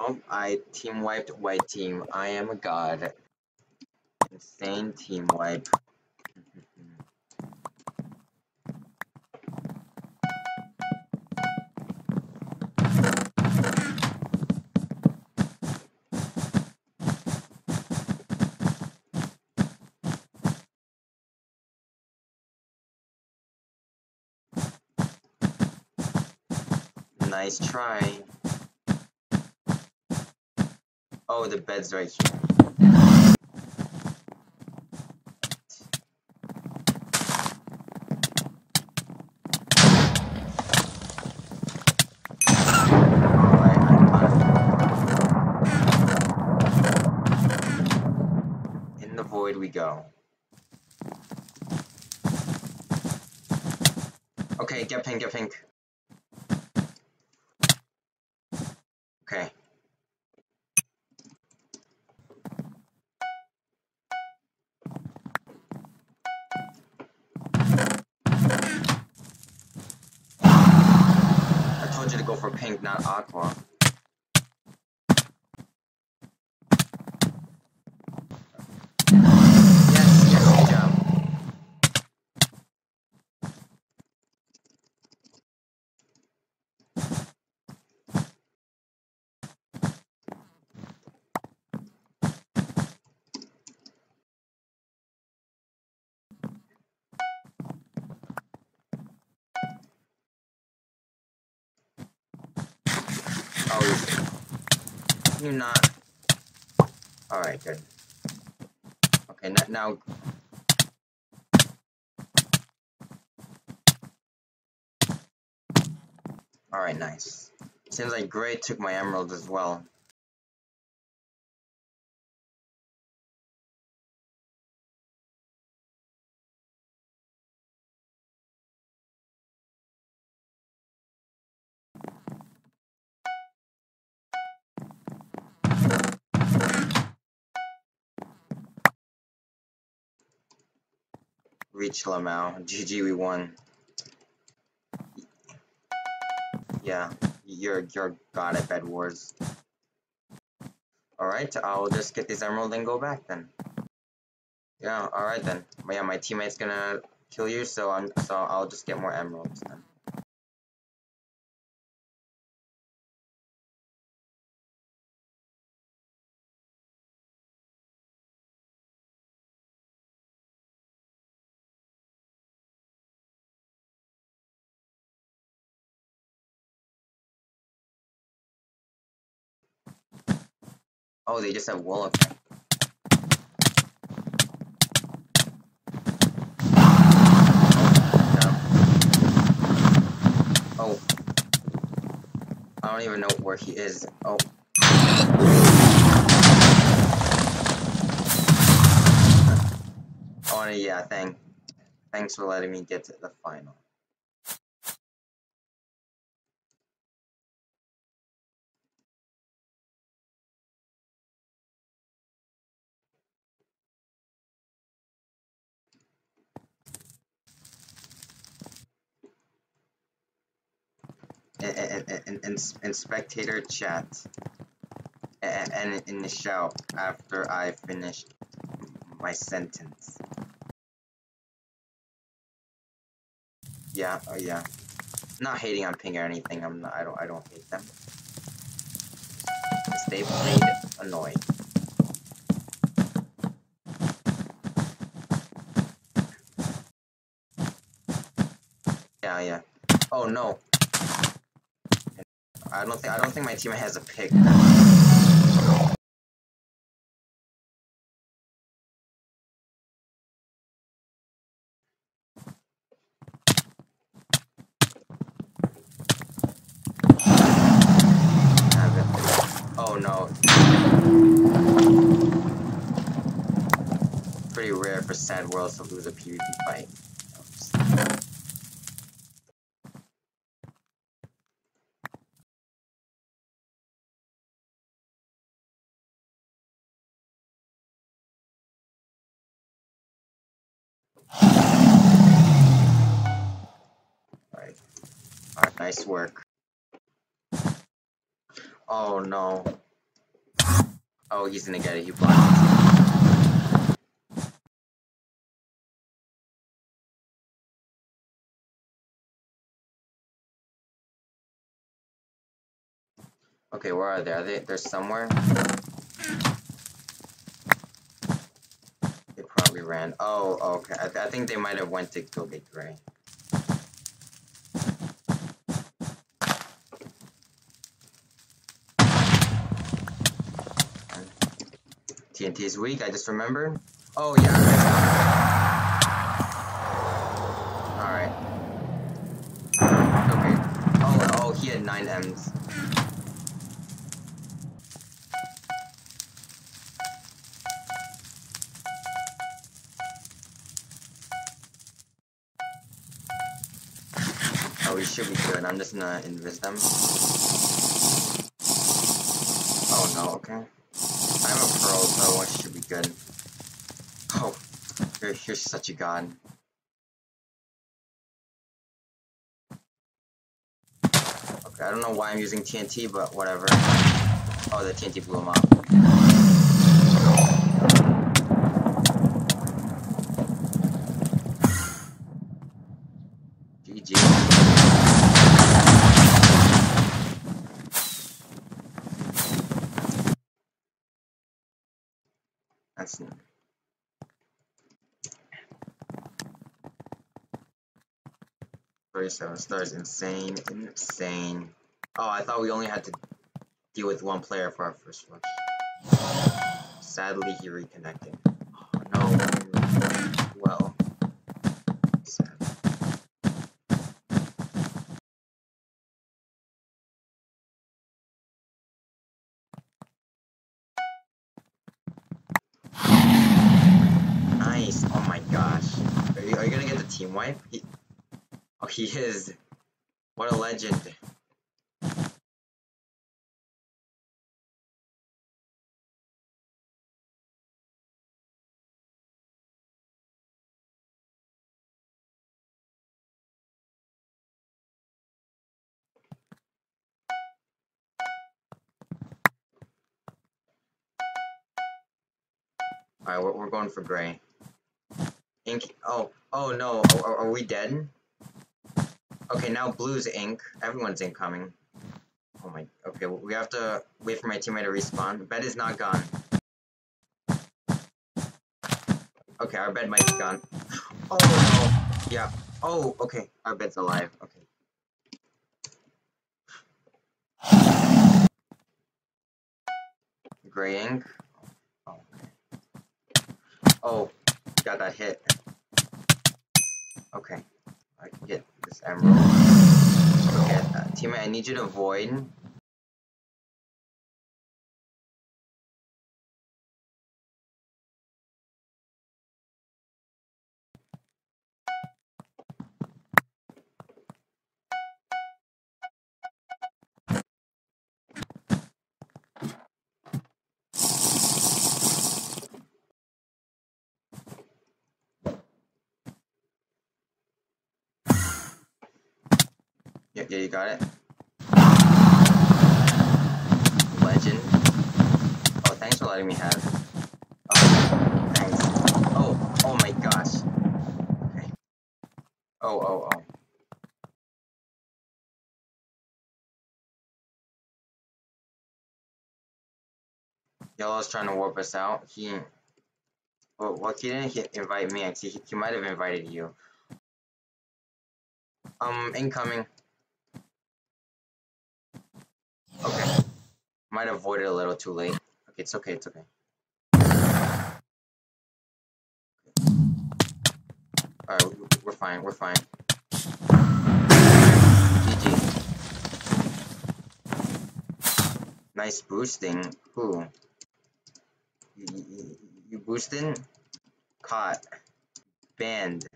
Oh, I team wiped white team. I am a god. Insane team wipe. Nice try. Oh, the bed's right here. We go. Okay, get pink, get pink. Okay. Go for pink, not aqua. Yes, yes, good job. Oh, you not. Alright, good. Okay, now. Alright, nice. Seems like Gray took my emeralds as well. Reach Lamau. GG, we won. Yeah, you're you're god at Bed Wars. Alright, I'll just get this emerald and go back then. Yeah, alright then. Yeah, my teammate's gonna kill you, so I'm so I'll just get more emeralds then. Oh, they just have wall effect. Oh, oh, I don't even know where he is. Oh. Oh, yeah, thank, thanks for letting me get to the final. In, in, in, in, spectator chat and, and in the shout after I finished my sentence. Yeah, oh yeah. Not hating on Ping or anything. I'm not. I don't. I don't hate them. They played annoying. Yeah, yeah. Oh no. I don't think. I don't think my teammate has a pick. Oh no. Pretty rare for Sad Worlds to lose a PvP fight. Nice work. Oh no. Oh, he's gonna get it. He blocked. Okay, where are they? Are they? They're somewhere. They probably ran. Oh, okay. I, th I think they might have went to go get Gray. TNT is weak, I just remembered. Oh, yeah. Alright. Okay. Oh, oh, he had 9 M's. Oh, we should be good. I'm just gonna invis them. Oh no, okay. Oh, a I should be good. Oh, you're, you're such a god. Okay, I don't know why I'm using TNT, but whatever. Oh, the TNT blew him up. GG. Thirty-seven stars, insane, insane. Oh, I thought we only had to deal with one player for our first rush. Sadly, he reconnected. Oh no. Well. Sad. Nice. Oh my gosh. Are you, are you gonna get the team wipe? He, oh, he is. What a legend. Alright, we're, we're going for gray. Ink. Oh, oh no. Are, are we dead? Okay, now blue's ink. Everyone's incoming. Oh my. Okay, we have to wait for my teammate to respawn. Bed is not gone. Okay, our bed might be gone. Oh no. Yeah. Oh, okay. Our bed's alive. Okay. Gray ink. Oh. Oh, got that hit. Okay, I can get this emerald. Okay, uh, teammate, I need you to avoid. Yeah, you got it. Legend. Oh, thanks for letting me have. Oh, thanks. Oh, oh my gosh. Okay. Oh, oh, oh. Yellow's trying to warp us out. He. Well, well he didn't he invite me. Actually, he, he might have invited you. Um, incoming. Okay. Might have voided a little too late. Okay, it's okay, it's okay. Alright, we're fine, we're fine. GG. Nice boosting. Who? You, you, you boosting? Caught. Banned.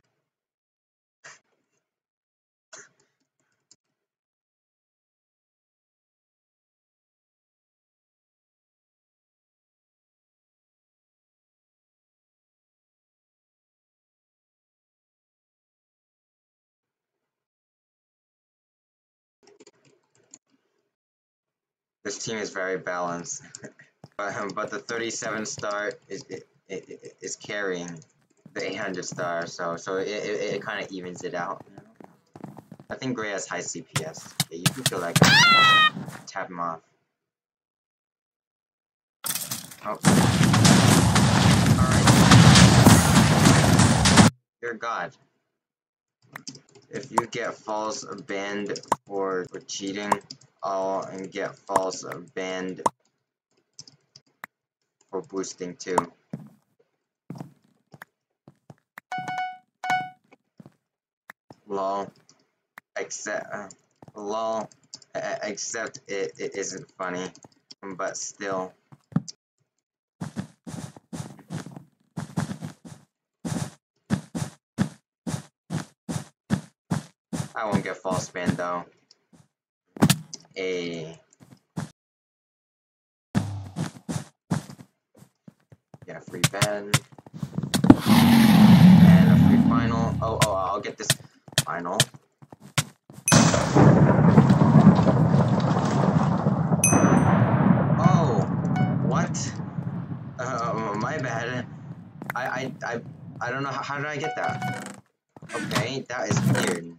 This team is very balanced. But, um, but the 37 star is it, it, is carrying the 800 star, so so it, it, it kind of evens it out. I think Gray has high CPS. Yeah, you can that guy. Tap him off. Oh. Alright. You're God. If you get false banned for, for cheating, I'll and get false banned for boosting too. Lol. Except, uh, lol. Except it, it isn't funny, but still. I won't get false ban though. A get a free bed and a free final. Oh, oh, I'll get this final. Oh, what? Uh, my bad. I, I, I, I don't know. How did I get that? Okay, that is weird.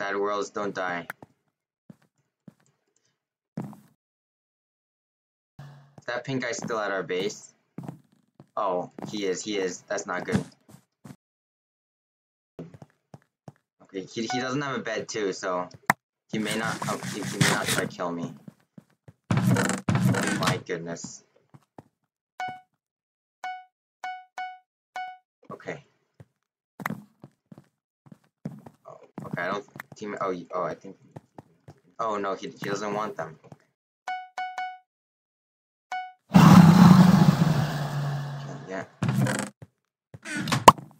Sad worlds don't die. That pink guy still at our base? Oh, he is, he is. That's not good. Okay, he, he doesn't have a bed too, so he may not oh, he, he may not try to kill me. Oh my goodness. Okay. Oh, okay, I don't team. Oh, oh, I think. Oh no, he he doesn't want them. Yeah.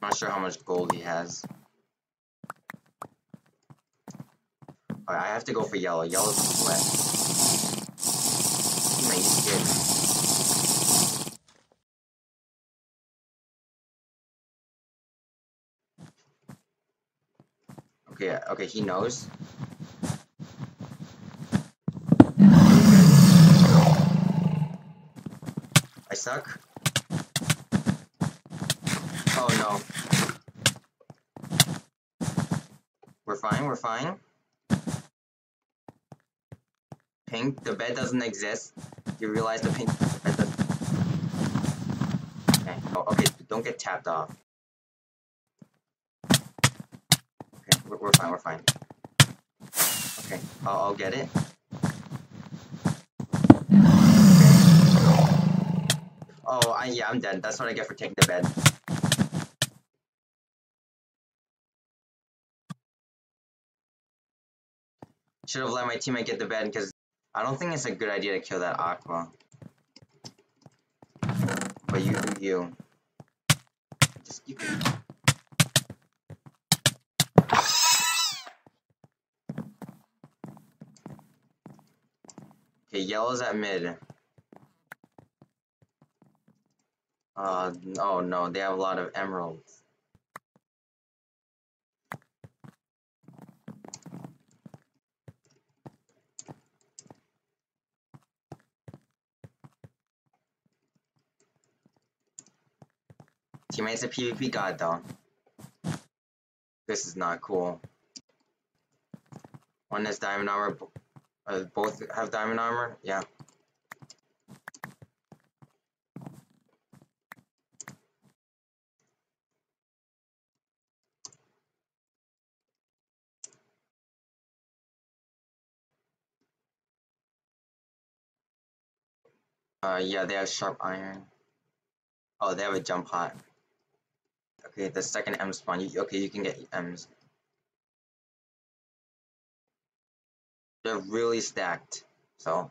Not sure how much gold he has. Alright, I have to go for yellow. Yellow's you scared me. Okay, okay, he knows. I suck. Oh no. We're fine, we're fine. Pink, the bed doesn't exist. You realize the pink the bed doesn't Okay, oh, okay, don't get tapped off. We're, we're fine, we're fine. Okay, I'll, I'll get it. Oh, I, yeah, I'm dead. That's what I get for taking the bed. Should have let my teammate get the bed because I don't think it's a good idea to kill that Aqua. But you do you. Just you can Okay, yellow's at mid. Uh, oh no, they have a lot of emeralds. Teammate's a PvP god though. This is not cool. One has diamond armor, uh, both have diamond armor? Yeah. Uh, yeah, they have sharp iron. Oh, they have a jump hot. Okay, the second M spawn. You, okay, you can get M's. They're really stacked. So,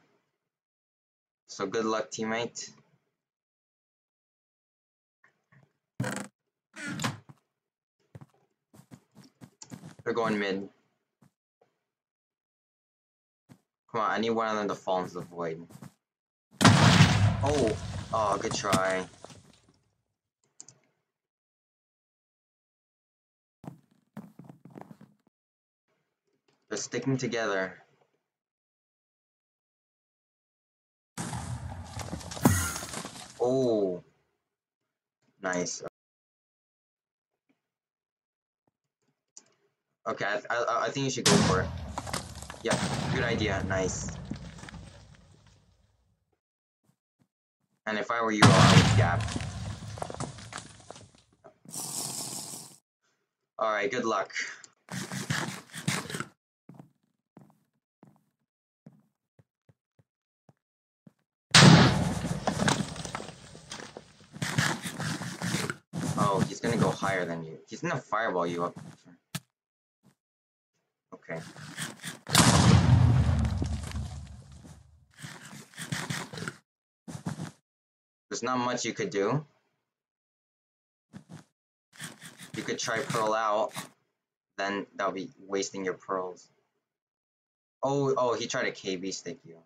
so good luck, teammate. They're going mid. Come on, I need one of them to fall into the void. Oh, Oh, good try. They're sticking together. Oh. Nice. Okay, I, I, I think you should go for it. Yeah, good idea. Nice. And if I were you, I would gap. Alright, good luck. Oh, he's gonna go higher than you. He's gonna fireball you up. Okay. There's not much you could do. You could try pearl out, then that'll be wasting your pearls. Oh, oh, he tried to KB stick you.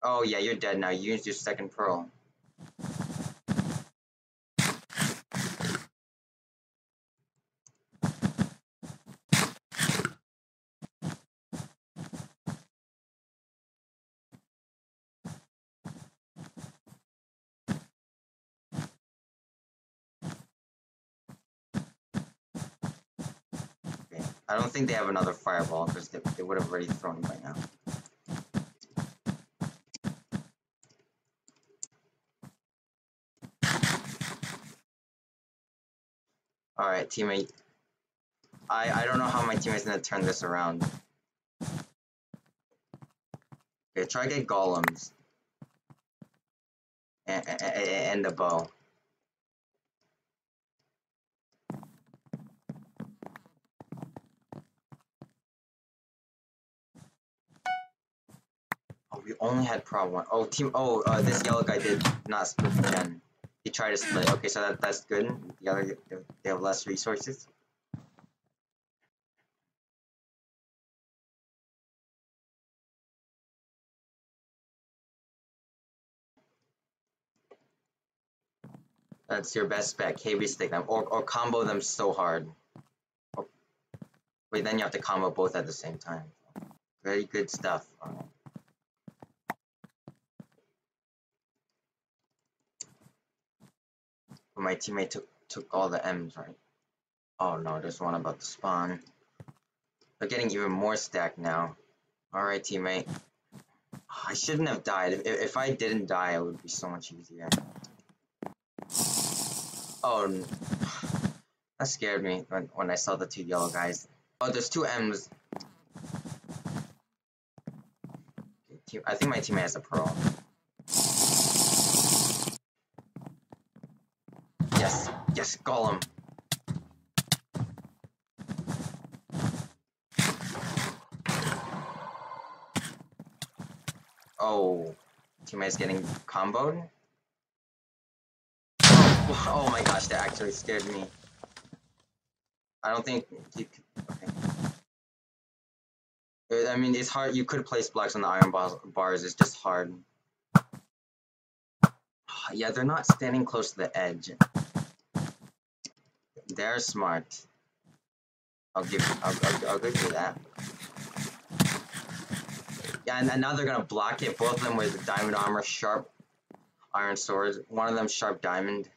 Oh yeah, you're dead now. You used your second pearl. I don't think they have another fireball because they, they would have already thrown it by now. Alright, teammate. I, I don't know how my teammate's gonna turn this around. Okay, try to get golems. And, and, and the bow. We only had problem one. Oh, team. Oh, uh, this yellow guy did not split the gen. He tried to split. Okay, so that that's good. The other they have less resources. That's your best bet. KB stick them or or combo them so hard. Oh, wait, then you have to combo both at the same time. Very good stuff. My teammate took took all the M's, right? Oh no, there's one about to spawn. They're getting even more stacked now. Alright, teammate. I shouldn't have died. If, if I didn't die, it would be so much easier. Oh, that scared me when, when I saw the two yellow guys. Oh, there's two M's. I think my teammate has a pearl. Yes, Golem. Oh, teammate's getting comboed? Oh, oh my gosh, that actually scared me. I don't think okay. I mean, it's hard. You could place blocks on the iron bars. It's just hard. Yeah, they're not standing close to the edge. They're smart. I'll give I'll, I'll, I'll give you that. Yeah, and, and now they're gonna block it. Both of them with diamond armor, sharp iron swords. One of them sharp diamond.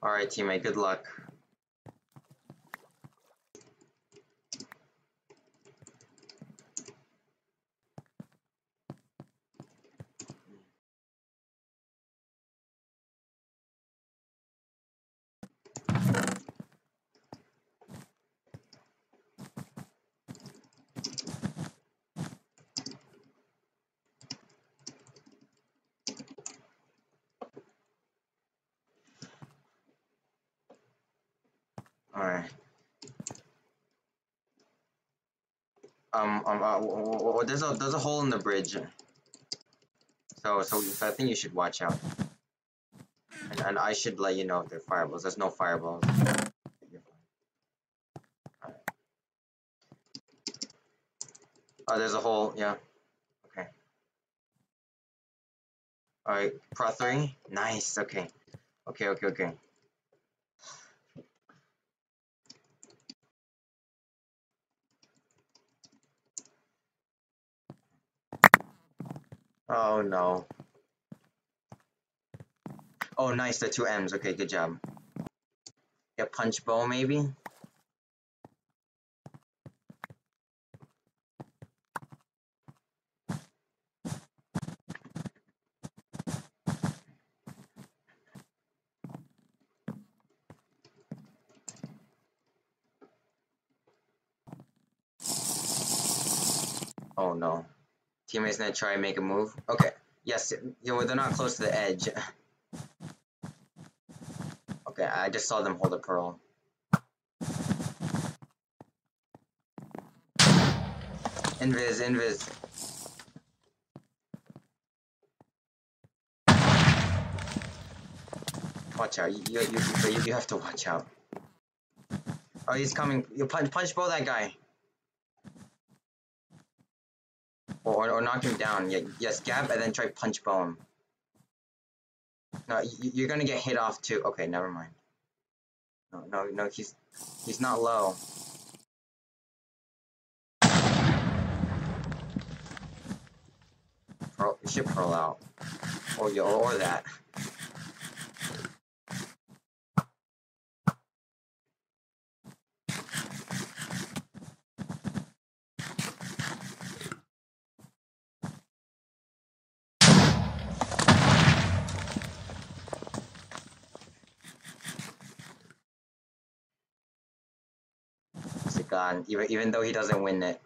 Alright, teammate, good luck. Alright. Um, uh, there's a there's a hole in the bridge. So, so, I think you should watch out. And, and I should let you know if there are fireballs. There's no fireballs. Oh, there's a hole. Yeah. Okay. Alright, Pro 3? Nice, okay. Okay, okay, okay. Oh no. Oh, nice, the two M's. Okay, good job. Yeah, punch bow maybe? Oh no. Teammates gonna try and make a move. Okay. Yes, know, they're not close to the edge. okay, I just saw them hold a pearl. Invis, invis. Watch out. You, you, you, you, you have to watch out. Oh, he's coming. You punch, punch bow that guy. Or, or knock him down. Yeah, yes, gap and then try punch bow. No, you, you're gonna get hit off too. Okay, never mind. No, no, no, he's he's not low. Pearl, you should pearl out. Or you, or that. Sagan, even even though he doesn't win it,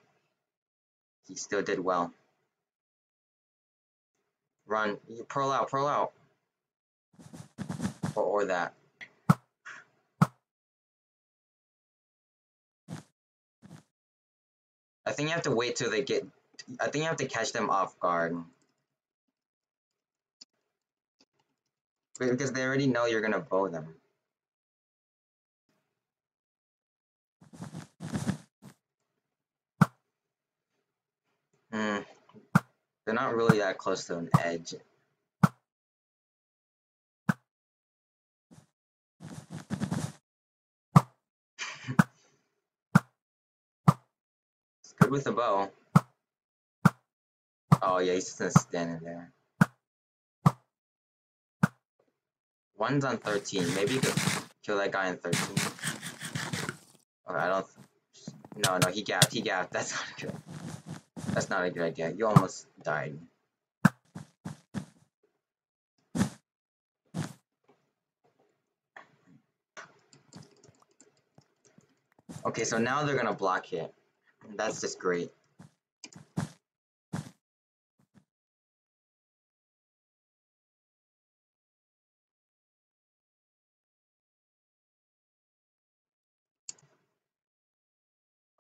he still did well. Run, you pearl out, pearl out, or or that. I think you have to wait till they get. I think you have to catch them off guard. Because they already know you're gonna bow them. They're not really that close to an edge. it's good with a bow. Oh yeah, he's just gonna stand in there. One's on 13. Maybe you could kill that guy in 13. Okay, I don't. No, no, he gapped. He gapped. That's not good. That's not a good idea. You almost died. Okay, so now they're gonna block it. That's just great.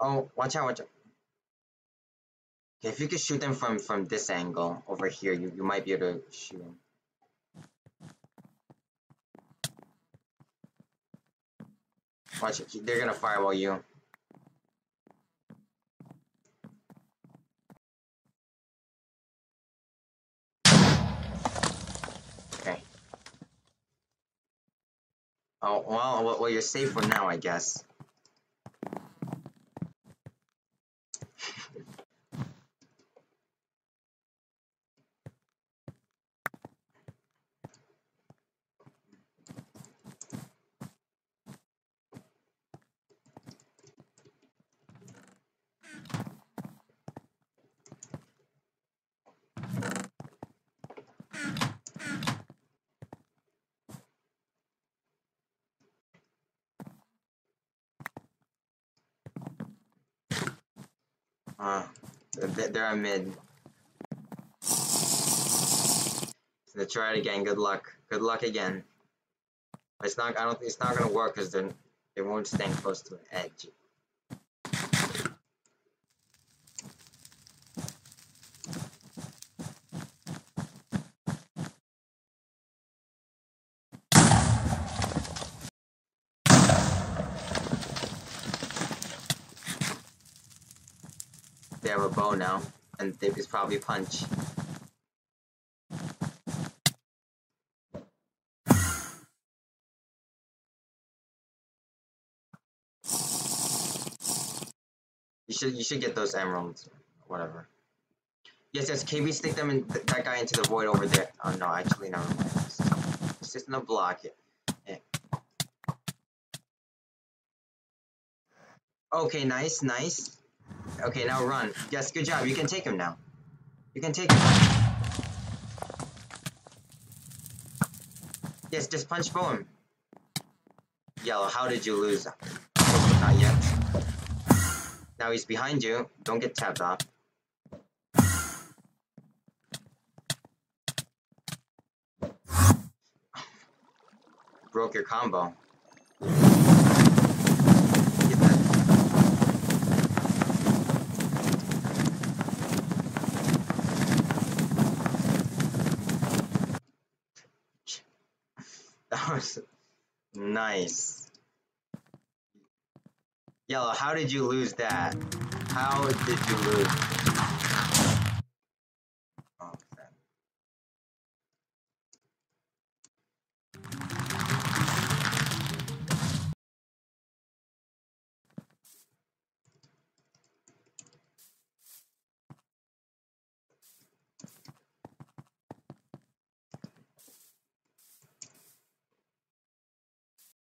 Oh, watch out, watch out. Okay, if you could shoot them from from this angle over here, you, you might be able to shoot them. Watch it. They're gonna fireball you. Okay. Oh well, well, well, you're safe for now, I guess. Uh, they- they're a mid. So try it again. Good luck. Good luck again. It's not. I don't. It's not gonna work because they're They won't stand close to an edge. They have a bow now, and they could probably punch. You should you should get those emeralds, whatever. Yes, yes. KB, stick them in th that guy into the void over there. Oh no, actually, never mind. It's, just gonna block it. Okay, nice, nice. Okay, now run. Yes, good job. You can take him now. You can take him. Yes, just punch bow him. Yellow, how did you lose? Not yet. Now he's behind you. Don't get tapped off. Broke your combo. Get that. That was nice. Yellow, how did you lose that? How did you lose?